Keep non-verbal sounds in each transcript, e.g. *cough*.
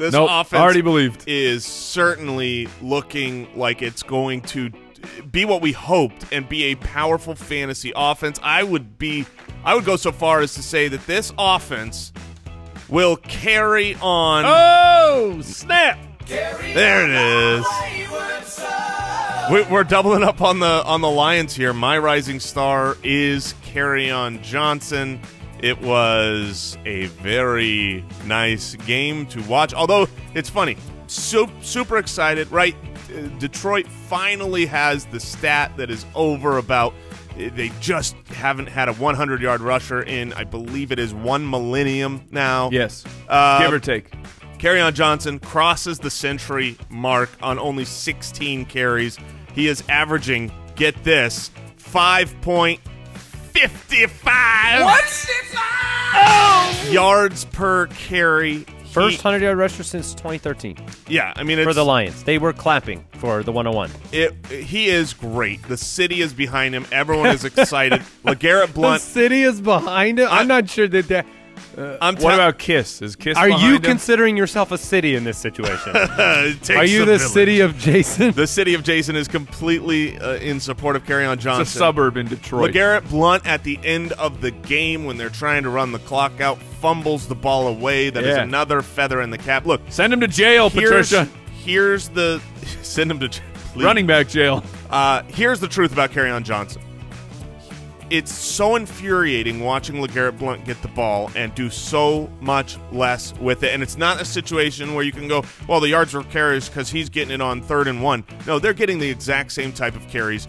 This Nope, offense already believed. is certainly looking like it's going to be what we hoped and be a powerful fantasy offense. I would be I would go so far as to say that this offense will carry on. Oh, snap! There it is. We- We're doubling up on the on the Lions here. My rising star is Kerryon Johnson. It was a very nice game to watch. Although it's funny, so super excited, right? Detroit finally has the stat that is over about. They just haven't had a 100 yard rusher in, I believe it is one millennium now. Yes. Uh, Give or take. on Johnson crosses the century mark on only 16 carries. He is averaging, get this, 5.55 yards per carry. First 100 yard rusher since 2013 yeah, I mean, it's, for the Lions. They were clapping for the 101. it, he is great. The city is behind him. Everyone is excited. *laughs* LeGarrette Blunt. The city is behind him. I- I'm not sure that. that I'm What tell- about Kiss? Is Kiss are you him? considering yourself a city in this situation? *laughs* are you the village. city of Jason? The city of Jason is completely uh, in support of Kerryon Johnson. It's a suburb in Detroit. LeGarrette Blunt at the end of the game when they're trying to run the clock out fumbles the ball away. That is Yeah. another feather in the cap. Look, Send him to jail, here's, Patricia. here's the *laughs* send him to j- please. Running back jail. Uh, here's the truth about Kerryon Johnson. It's so infuriating watching LeGarrette Blunt get the ball and do so much less with it. And it's not a situation where you can go, well, the yards are carries because he's getting it on third and one. No, they're getting the exact same type of carries.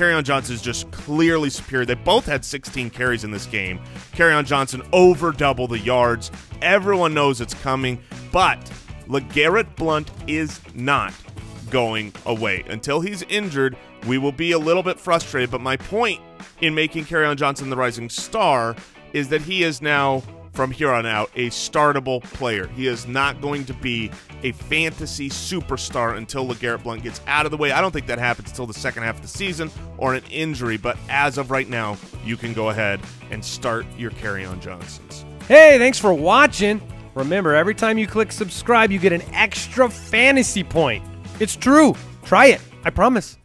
on Johnson is just clearly superior. They both had 16 carries in this game. on Johnson over double the yards. Everyone knows it's coming, but LeGarrette Blunt is not going away. Until he's injured, we will be a little bit frustrated. But my point in making on Johnson the rising star is that he is now, from here on out, a startable player. He is not going to be a fantasy superstar until LeGarrette Blunt gets out of the way. I don't think that happens until the second half of the season or an injury. But as of right now, you can go ahead and start your on Johnsons. Hey, thanks for watching. Remember, every time you click subscribe, you get an extra fantasy point. It's true. Try it. I promise.